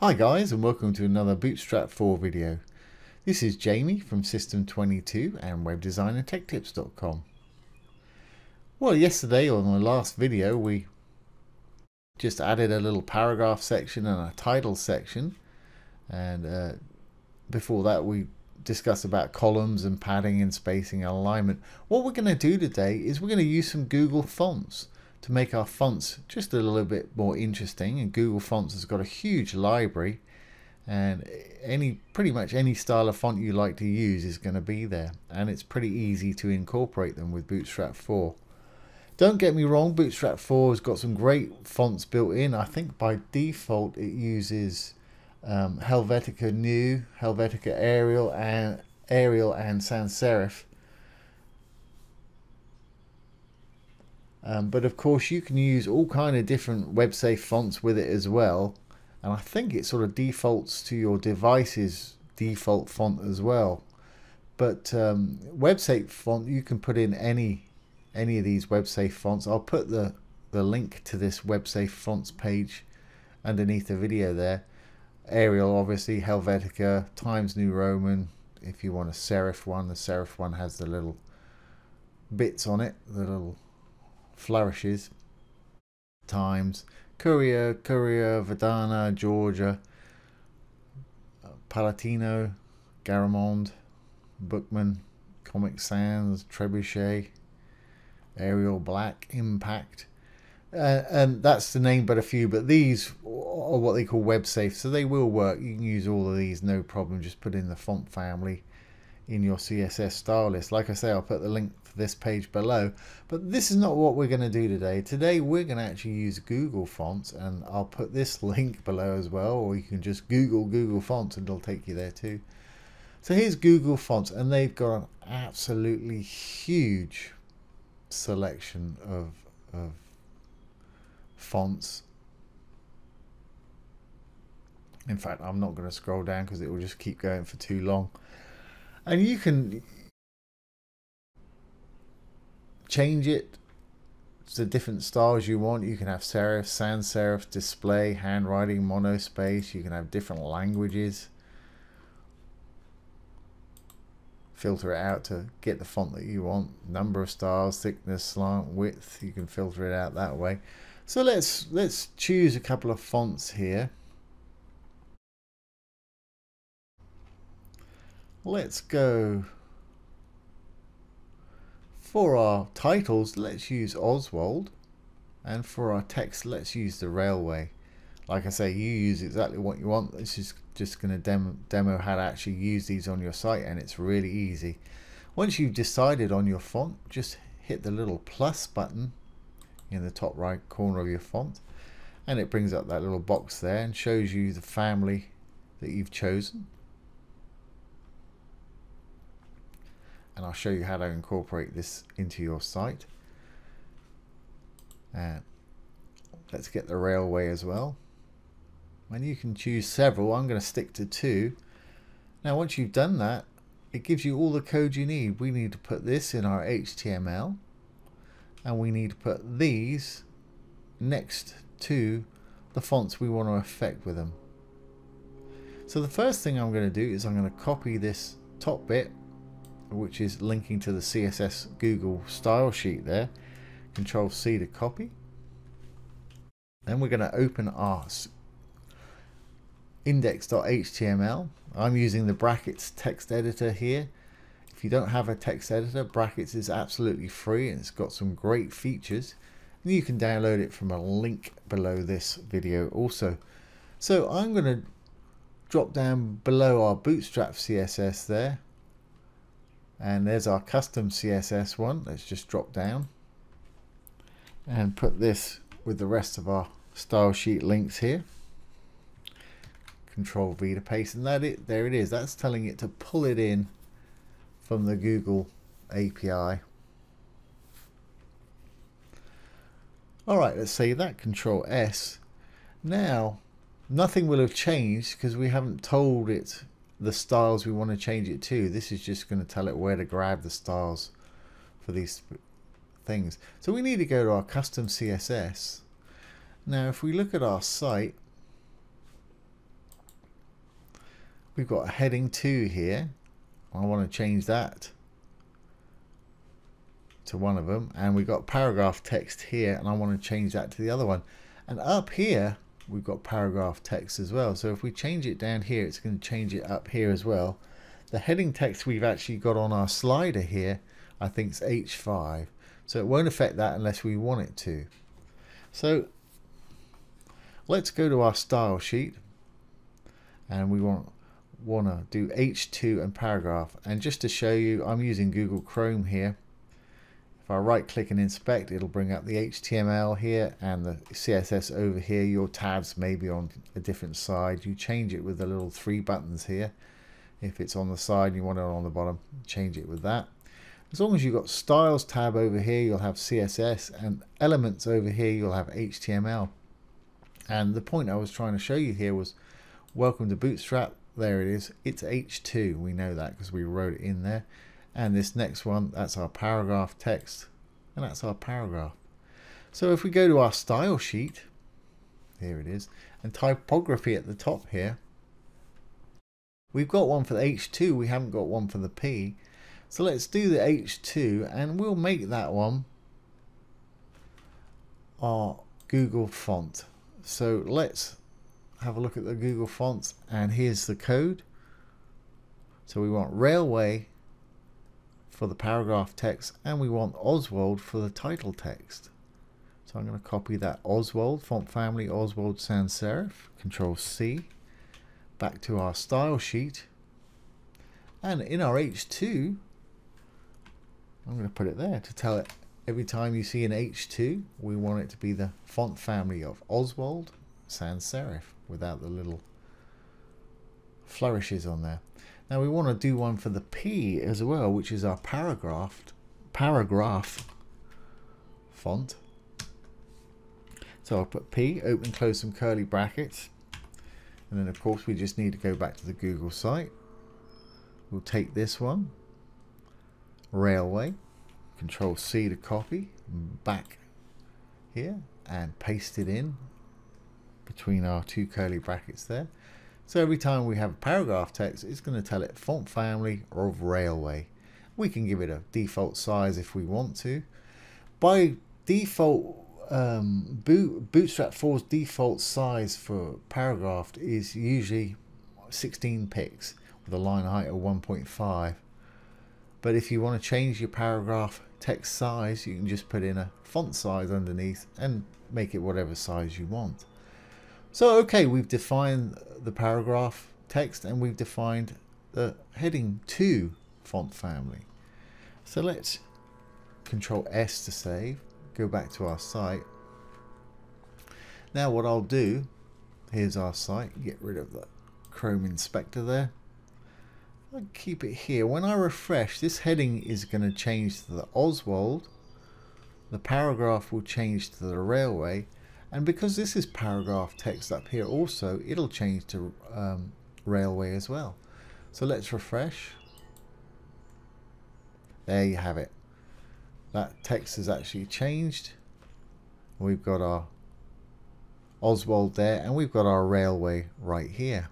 Hi guys and welcome to another Bootstrap 4 video. This is Jamie from System22 and webdesignandtechtips.com. Well yesterday on the last video we just added a little paragraph section and a title section and uh, before that we discussed about columns and padding and spacing and alignment. What we're going to do today is we're going to use some Google Fonts to make our fonts just a little bit more interesting and Google Fonts has got a huge library and any pretty much any style of font you like to use is going to be there and it's pretty easy to incorporate them with Bootstrap 4. Don't get me wrong, Bootstrap 4 has got some great fonts built in. I think by default it uses um, Helvetica Neue, Helvetica Arial and Arial and Sans Serif Um, but of course you can use all kind of different web safe fonts with it as well. And I think it sort of defaults to your device's default font as well. But um, web safe font, you can put in any any of these web safe fonts. I'll put the, the link to this web safe fonts page underneath the video there. Arial, obviously, Helvetica, Times New Roman. If you want a serif one, the serif one has the little bits on it, the little flourishes times Courier, Courier, Verdana, Georgia, uh, Palatino, Garamond, Bookman, Comic Sans, Trebuchet, Arial Black, Impact. Uh, and that's the name but a few, but these are what they call web safe, so they will work. You can use all of these no problem. Just put in the font family in your CSS style list. Like I say, I'll put the link for this page below. But this is not what we're going to do today. Today we're going to actually use Google Fonts and I'll put this link below as well or you can just Google Google Fonts and it'll take you there too. So here's Google Fonts and they've got an absolutely huge selection of, of fonts. In fact, I'm not going to scroll down because it will just keep going for too long and you can change it to different styles you want. You can have serif, sans serif, display, handwriting, monospace. You can have different languages. Filter it out to get the font that you want. Number of styles, thickness, slant, width. You can filter it out that way. So let's let's choose a couple of fonts here. Let's go. For our titles let's use Oswald. And for our text let's use the Raleway. Like I say you use exactly what you want. This is just going to demo, demo how to actually use these on your site and it's really easy. Once you've decided on your font just hit the little plus button in the top right corner of your font. And it brings up that little box there and shows you the family that you've chosen and I'll show you how to incorporate this into your site. And let's get the Raleway as well. And you can choose several. I'm going to stick to two. Now once you've done that, it gives you all the code you need. We need to put this in our HTML and we need to put these next to the fonts we want to affect with them. So the first thing I'm going to do is I'm going to copy this top bit which is linking to the CSS Google style sheet there. Control C to copy. Then we're going to open our index.html. I'm using the brackets text editor here. If you don't have a text editor, brackets is absolutely free and it's got some great features. And you can download it from a link below this video also. So I'm going to drop down below our bootstrap CSS there and there's our custom CSS one let's just drop down. And put this with the rest of our style sheet links here. Control V to paste. And that it there it is. That's telling it to pull it in from the Google API alright let's save that. Control S. Now nothing will have changed because we haven't told it the styles we want to change it to. This is just going to tell it where to grab the styles for these things. So we need to go to our custom CSS. Now if we look at our site, we've got heading 2 here. I want to change that to one of them and we've got paragraph text here and I want to change that to the other one and up here we've got paragraph text as well. So if we change it down here it's going to change it up here as well. The heading text we've actually got on our slider here I think it's H5 so it won't affect that unless we want it to. So let's go to our style sheet. And we want want to do H2 and paragraph. And just to show you I'm using Google Chrome here if I right click and inspect, it'll bring up the HTML here and the CSS over here. Your tabs may be on a different side. You change it with the little three buttons here. If it's on the side and you want it on the bottom, change it with that. As long as you've got styles tab over here, you'll have CSS and elements over here, you'll have HTML. And the point I was trying to show you here was welcome to Bootstrap. There it is. It's H2. We know that because we wrote it in there and this next one that's our paragraph text and that's our paragraph. So if we go to our style sheet here it is and typography at the top here we've got one for the H2 we haven't got one for the P. So let's do the H2 and we'll make that one our Google font. So let's have a look at the Google fonts and here's the code. So we want Raleway for the paragraph text and we want Oswald for the title text. So I'm going to copy that Oswald, font family Oswald sans serif, control C, back to our style sheet. And in our H2, I'm going to put it there to tell it every time you see an H2, we want it to be the font family of Oswald sans serif without the little flourishes on there. Now we want to do one for the P as well, which is our paragraph, paragraph font. So I'll put P, open, close some curly brackets. And then of course we just need to go back to the Google site. We'll take this one, Raleway, control C to copy, back here and paste it in between our two curly brackets there. So every time we have a paragraph text, it's going to tell it font family of Raleway. We can give it a default size if we want to. By default, um, Boot, Bootstrap 4's default size for paragraph is usually 16 pix with a line height of 1.5. But if you want to change your paragraph text size, you can just put in a font size underneath and make it whatever size you want. So, okay, we've defined the paragraph text and we've defined the heading 2 font family. So let's control S to save, go back to our site. Now what I'll do, here's our site, get rid of the Chrome Inspector there. I'll keep it here. When I refresh, this heading is going to change to the Oswald. The paragraph will change to the Raleway and because this is paragraph text up here also, it'll change to um, Raleway as well. So let's refresh. There you have it. That text has actually changed. We've got our Oswald there and we've got our Raleway right here.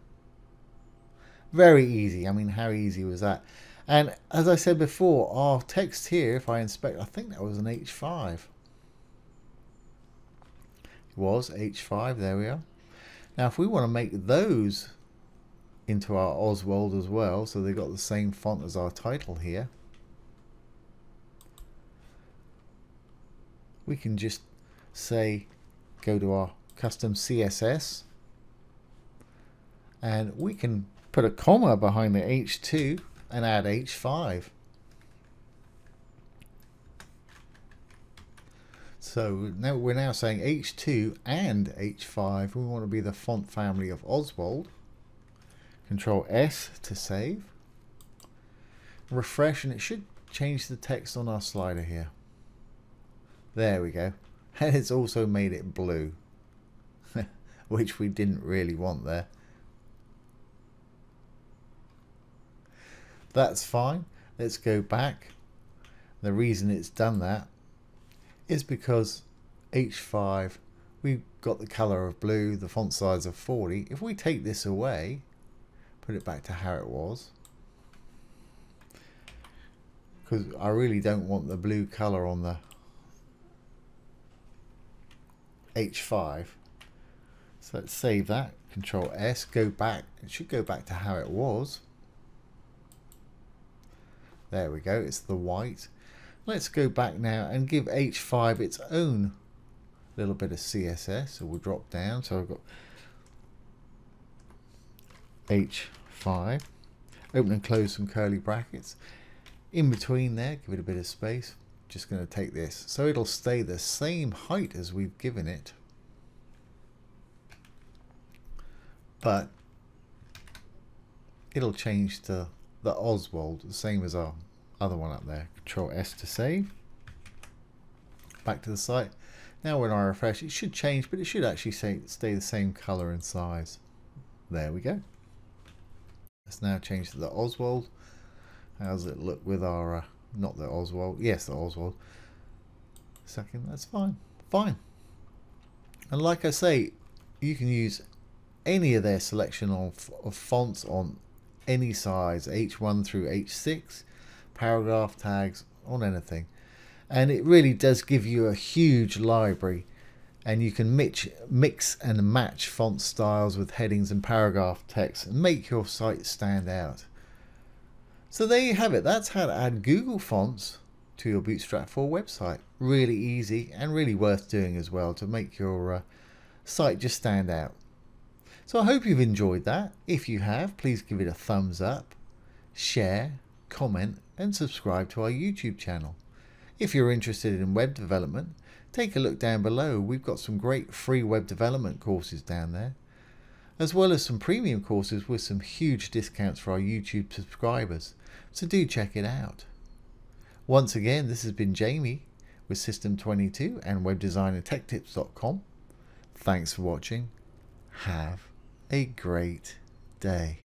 Very easy. I mean, how easy was that? And as I said before, our text here, if I inspect, I think that was an H5 was H5, there we are. Now if we want to make those into our Oswald as well, so they've got the same font as our title here, we can just say go to our custom CSS and we can put a comma behind the H2 and add H5. So now we're now saying H2 and H5. We want to be the font family of Oswald. Control S to save. Refresh and it should change the text on our slider here. There we go. And it's also made it blue. Which we didn't really want there. That's fine. Let's go back. The reason it's done that is because H5 we've got the color of blue the font size of 40 if we take this away Put it back to how it was. Because I really don't want the blue colour on the H5. So let's save that. Control S, go back. It should go back to how it was. There we go, it's the white. Let's go back now and give H5 its own little bit of CSS. So we'll drop down. So I've got H5. Open and close some curly brackets. In between there, give it a bit of space. Just going to take this. So it'll stay the same height as we've given it. But it'll change to the Oswald, the same as our other one up there. Control S to save. Back to the site. Now when I refresh, it should change, but it should actually say, stay the same color and size. There we go. Let's now change to the Oswald. How does it look with our, uh, not the Oswald, yes, the Oswald. Second, that's fine, fine. And like I say, you can use any of their selection of, of fonts on any size, H1 through H6 paragraph tags, on anything. And it really does give you a huge library and you can mix, mix and match font styles with headings and paragraph text and make your site stand out. So there you have it. That's how to add Google Fonts to your Bootstrap 4 website. Really easy and really worth doing as well to make your uh, site just stand out. So I hope you've enjoyed that. If you have, please give it a thumbs up, share, comment and subscribe to our YouTube channel. If you're interested in web development, take a look down below. We've got some great free web development courses down there, as well as some premium courses with some huge discounts for our YouTube subscribers. So do check it out. Once again, this has been Jamie with System22 and WebDesignAndTechTips.com. Thanks for watching. Have a great day.